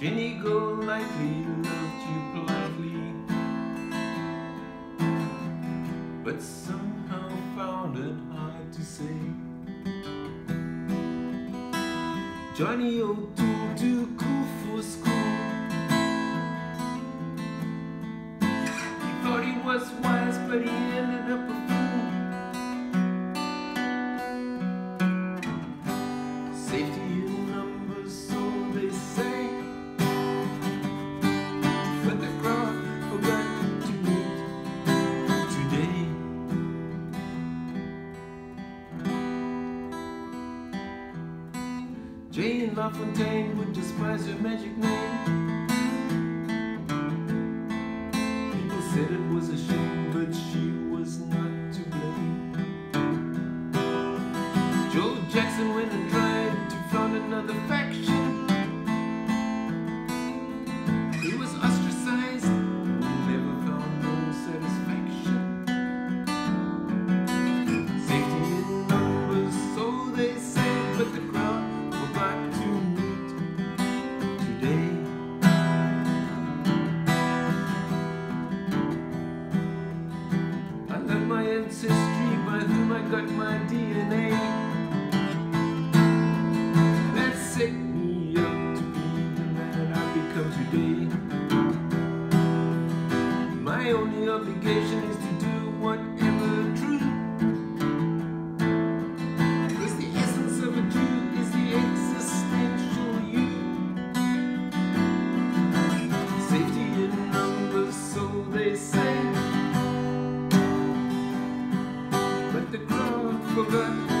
Jenny Golightly loved you politely, but somehow found it hard to say. Johnny O'Toole too cool for school. Jane LaFontaine would despise her magic name. People said it was a shame, but she was not to blame. Joe Jackson went and tried to found another faction. Ancestry by whom I got my DNA. That set me up to be the man I've become today. My only obligation is to do whatever say.